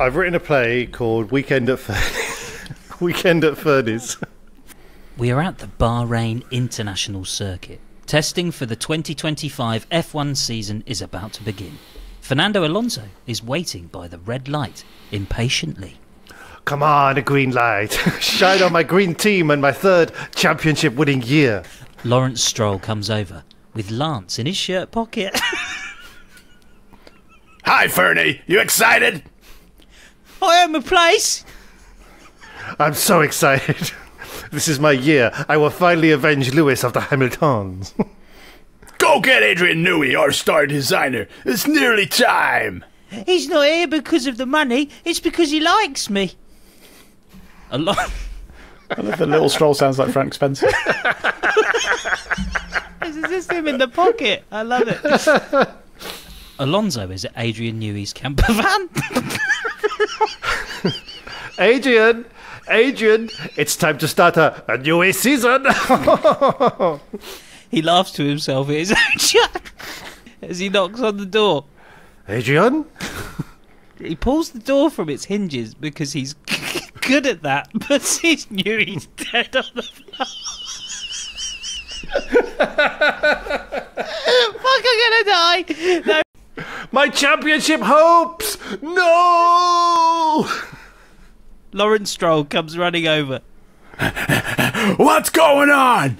I've written a play called Weekend at Fernie's. Weekend at Fernie's. We are at the Bahrain International Circuit. Testing for the 2025 F1 season is about to begin. Fernando Alonso is waiting by the red light impatiently. Come on, a green light. Shine on my green team and my third championship winning year. Lawrence Stroll comes over with Lance in his shirt pocket. Hi, Fernie. You excited? I am a place. I'm so excited. This is my year. I will finally avenge Lewis of the Hamiltons. Go get Adrian Newey, our star designer. It's nearly time. He's not here because of the money. It's because he likes me. Alon- I love the little stroll sounds like Frank Spencer. This is just him in the pocket. I love it. Alonso is at Adrian Newey's camper van. Adrian, Adrian, it's time to start a, a new season. he laughs to himself at his own joke as he knocks on the door. Adrian? He pulls the door from its hinges because he's good at that, but he's knew he's dead on the floor. Fuck, I'm gonna die. No. My championship hopes! No! Lawrence Stroll comes running over. What's going on?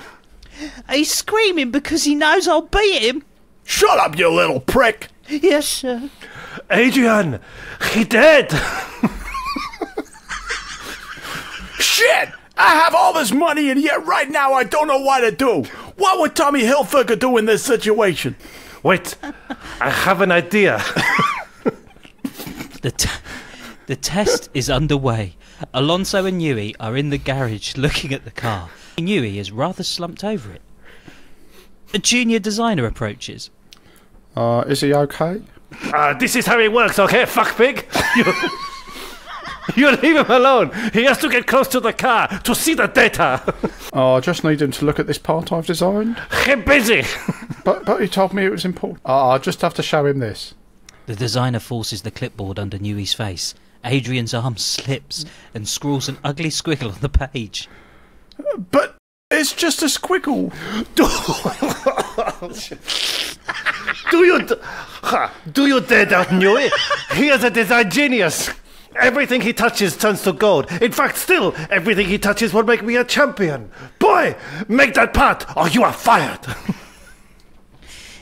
He's screaming because he knows I'll beat him. Shut up, you little prick. Yes, sir. Adrian, he dead. Shit! I have all this money, and yet right now I don't know what to do. What would Tommy Hilfiger do in this situation? Wait, I have an idea. The, t- the test is underway. Alonso and Newey are in the garage looking at the car. Newey is rather slumped over it. A junior designer approaches. Uh, is he okay? Uh, this is how it works, okay, fuck pig? You, you leave him alone. He has to get close to the car to see the data. Oh, I just need him to look at this part I've designed. Get busy. But but he told me it was important. Oh, I just have to show him this. The designer forces the clipboard under Newey's face. Adrian's arm slips and scrawls an ugly squiggle on the page. But it's just a squiggle. Do you do you dare doubt Newey? He is a design genius. Everything he touches turns to gold. In fact, still, everything he touches will make me a champion. Boy, make that part, or you are fired.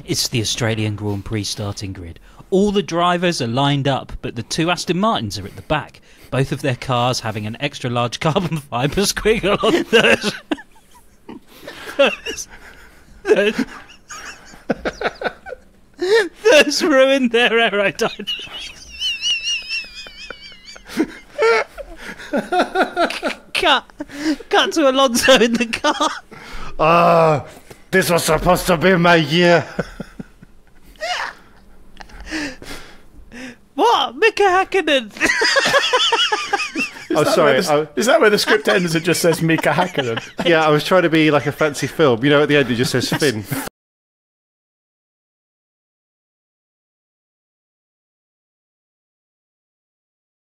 It's the Australian Grand Prix starting grid. All the drivers are lined up, but the two Aston Martins are at the back, both of their cars having an extra large carbon fibre squiggle on theirs. Those- Those ruined their aerodynamics. cut, cut to Alonso in the car. Ah, this was supposed to be my year. What, Mika Hakkinen? Oh, sorry. Where the- is that where the script ends? It just says Mika Hakkinen. Yeah, I was trying to be like a fancy film. You know, at the end it just says Finn.